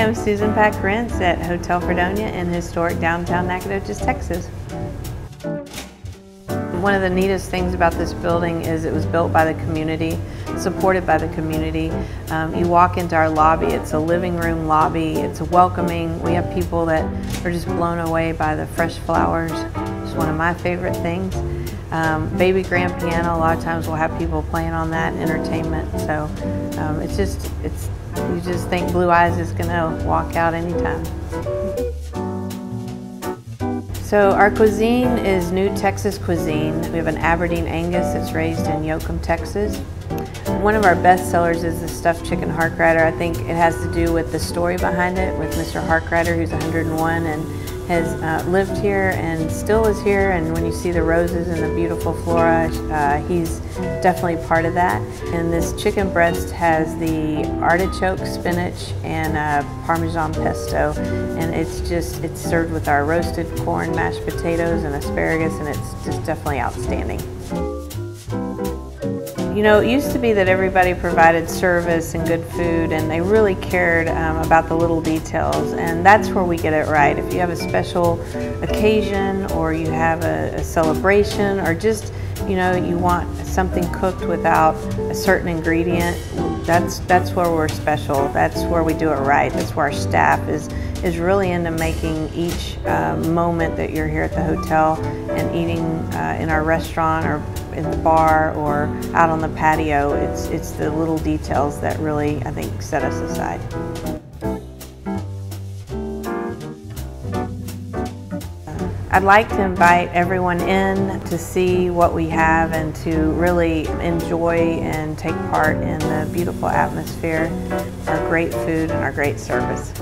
Susan Pack Reents at Hotel Fredonia in historic downtown Nacogdoches, Texas. One of the neatest things about this building is it was built by the community, supported by the community. Um, you walk into our lobby, it's a living room lobby, it's welcoming. We have people that are just blown away by the fresh flowers. It's one of my favorite things. Um, baby grand piano, a lot of times we'll have people playing on that, entertainment. So um, it's just, it's, you just think Blue Eyes is gonna walk out anytime. So our cuisine is new Texas cuisine. We have an Aberdeen Angus that's raised in Yoakum, Texas. One of our best sellers is the stuffed chicken Harkrider. I think it has to do with the story behind it with Mr. Harkrider who's 101 and has uh, lived here and still is here and when you see the roses and the beautiful flora, uh, he's definitely part of that. And this chicken breast has the artichoke, spinach, and uh, Parmesan pesto. And it's just, it's served with our roasted corn, mashed potatoes, and asparagus, and it's just definitely outstanding. You know, it used to be that everybody provided service and good food and they really cared um, about the little details and that's where we get it right. If you have a special occasion or you have a, a celebration or just, you know, you want something cooked without a certain ingredient, that's, that's where we're special. That's where we do it right. That's where our staff is, is really into making each uh, moment that you're here at the hotel and eating uh, in our restaurant or in the bar or out on the patio. It's, it's the little details that really, I think, set us aside. I'd like to invite everyone in to see what we have and to really enjoy and take part in the beautiful atmosphere, our great food and our great service.